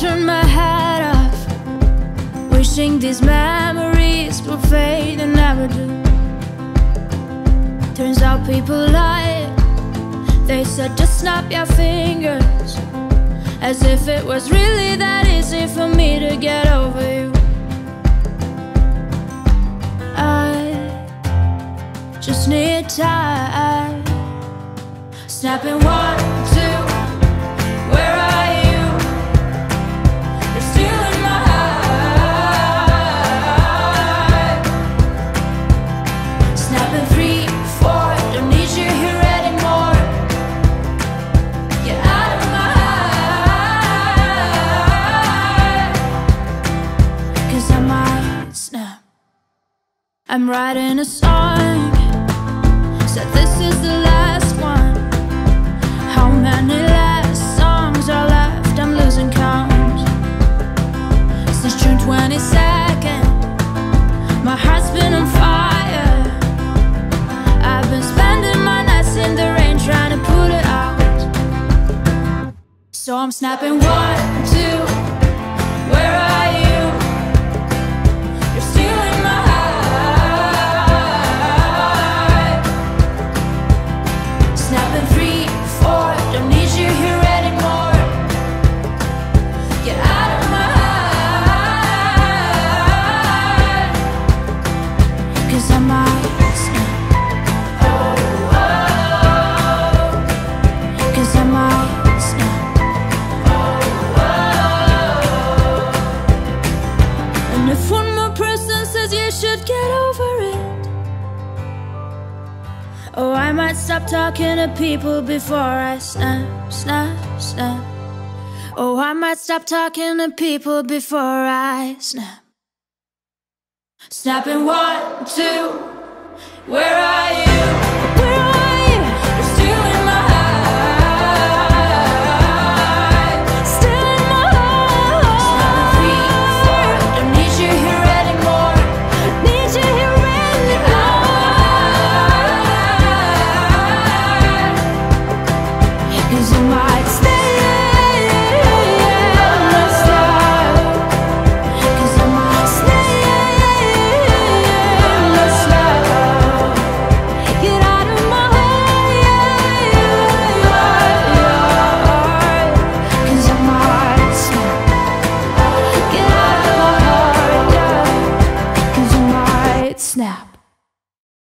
turn my head off Wishing these memories will fade and never do. Turns out people lie. They said just snap your fingers. As if it was really that easy for me to get over you. I just need time. Snapping one, two, might snap I'm writing a song. Said this is the last one. How many last songs are left? I'm losing count. Since June 22nd My heart's been on fire. I've been spending my nights in the rain Trying to put it out. So I'm snapping one, two Oh, I might stop talking to people before I snap, snap, snap. Oh, I might stop talking to people before I snap. Snapping one, two, where